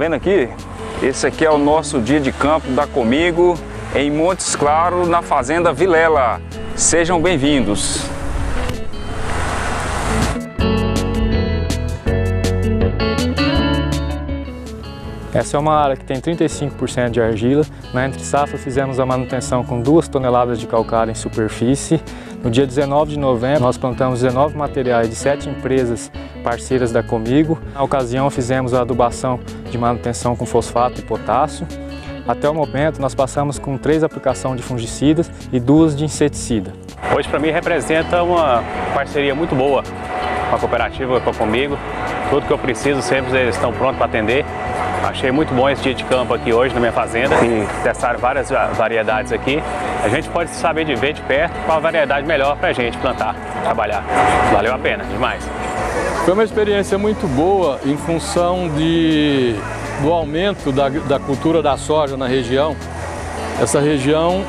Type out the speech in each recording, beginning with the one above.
vendo aqui? Esse aqui é o nosso dia de campo da Comigo em Montes Claros, na Fazenda Vilela. Sejam bem-vindos. Essa é uma área que tem 35% de argila. Na entre safra fizemos a manutenção com 2 toneladas de calcário em superfície. No dia 19 de novembro nós plantamos 19 materiais de 7 empresas parceiras da Comigo. Na ocasião fizemos a adubação de manutenção com fosfato e potássio. Até o momento nós passamos com três aplicações de fungicidas e duas de inseticida. Hoje para mim representa uma parceria muito boa com a cooperativa, com Comigo. Tudo que eu preciso sempre eles estão prontos para atender. Achei muito bom esse dia de campo aqui hoje na minha fazenda e testar várias variedades aqui. A gente pode saber de ver de perto qual a variedade melhor para a gente plantar, trabalhar. Valeu a pena, demais. Foi uma experiência muito boa em função de, do aumento da, da cultura da soja na região. Essa região,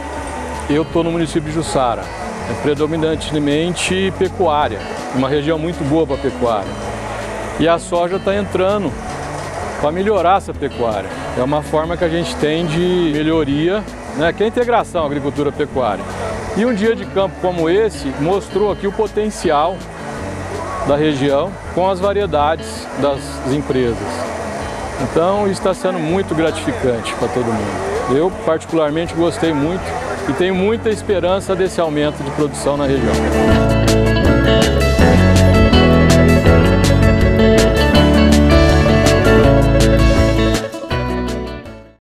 eu estou no município de Jussara, é predominantemente pecuária, uma região muito boa para pecuária. E a soja está entrando para melhorar essa pecuária. É uma forma que a gente tem de melhoria, né, que é a integração agricultura-pecuária. E um dia de campo como esse mostrou aqui o potencial da região com as variedades das empresas. Então está sendo muito gratificante para todo mundo. Eu particularmente gostei muito e tenho muita esperança desse aumento de produção na região.